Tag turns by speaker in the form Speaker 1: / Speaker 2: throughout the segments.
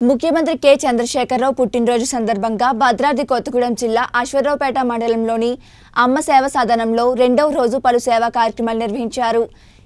Speaker 1: ముఖ్యమంత్రి కె చంద్రశేఖరరావు పుట్టినరోజు సందర్భంగా భద్రాద్రి కొత్తగూడెం జిల్లా అశ్వరావుపేట మండలంలోని అమ్మ సేవ సదనంలో రెండవ రోజు పలు సేవా కార్యక్రమాలు నిర్వహించారు.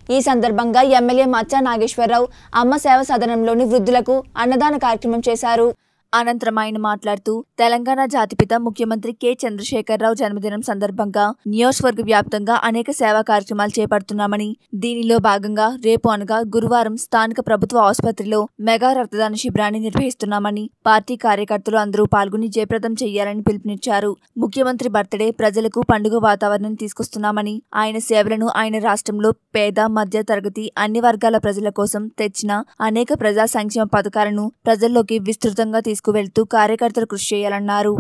Speaker 1: ఈ సందర్భంగా ఎమ్మెల్యే మచ్చా నాగేశ్వరరావు అమ్మ సేవ సదనంలోని వృద్ధులకు అన్నదాన కార్యక్రమం చేశారు. అనంతరం ఆయన మాట్లాడుతూ తెలంగాణ జాతిపిత ముఖ్యమంత్రి కె. చంద్రశేఖరరావు జన్మదినం సందర్భంగా నియోజకవర్గ వ్యాప్తంగా అనేక సేవా కార్యక్రమాలు చేపడుతున్నామని దీనిలో భాగంగా రేపు అనగా గురువారం స్థానిక ప్రభుత్వ ఆసుపత్రిలో మెగా రక్తదాన శిబిరాన్ని నిర్వహిస్తున్నామని పార్టీ కార్యకర్తలు అందరూ పాల్గొని జయప్రదం చేయాలని పిలుపునిచ్చారు. ముఖ్యమంత్రి బర్త్డే ప్రజలకు పండుగ వాతావరణం తీసుకొస్తున్నామని ఆయన సేవలను ఆయన రాష్ట్రంలో పేద మధ్య తరగతి అన్ని వర్గాల ప్రజల కోసం తెచ్చిన అనేక ప్రజా సంక్షేమ పథకాలను ప్రజల్లోకి విస్తృతంగా తీసుకువెళ్తూ కార్యకర్తలు కృషి చేయాలన్నారు.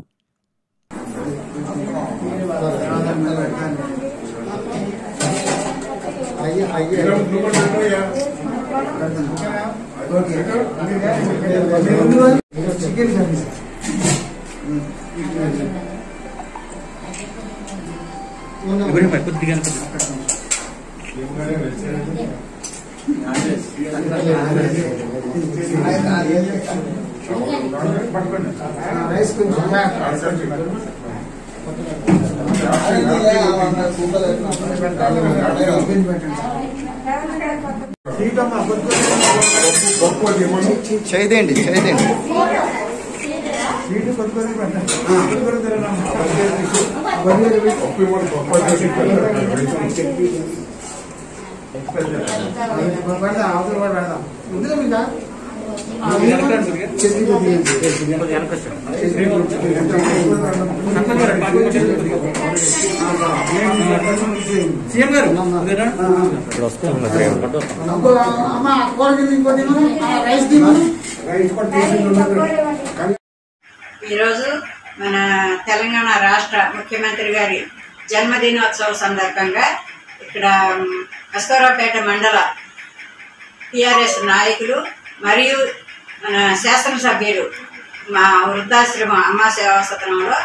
Speaker 2: కొద్దిగా
Speaker 3: రైస్ కొంచెం
Speaker 4: చేయదండి చేయదండి
Speaker 3: అవసరం కూడా పెడదాం ఉందిగా మీకా
Speaker 2: సీఎం గారు
Speaker 5: ఈరోజు మన తెలంగాణ రాష్ట్ర ముఖ్యమంత్రి గారి జన్మదినోత్సవ సందర్భంగా ఇక్కడ కస్తూరాపేట మండల టిఆర్ఎస్ నాయకులు మరియు మన శాసనసభ్యులు మా వృద్ధాశ్రమ అమ్మా సేవా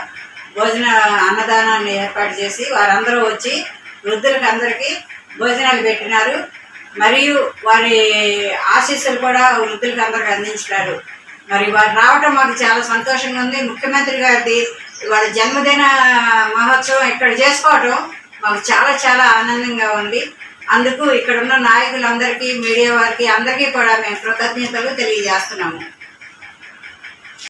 Speaker 5: భోజన అన్నదానాన్ని ఏర్పాటు చేసి వారందరూ వచ్చి వృద్ధులకు అందరికీ భోజనాలు పెట్టినారు. మరియు వారి ఆశీస్సులు కూడా వృద్ధులకు అందరికి అందించినారు. మరి వారు రావటం మాకు చాలా సంతోషంగా ఉంది. ముఖ్యమంత్రి గారిది వాళ్ళ జన్మదిన మహోత్సవం ఇక్కడ చేసుకోవటం మాకు చాలా చాలా ఆనందంగా ఉంది. అందుకు ఇక్కడ ఉన్న నాయకులందరికీ మీడియా వారికి అందరికీ కూడా మేము కృతజ్ఞతలు తెలియజేస్తున్నాము.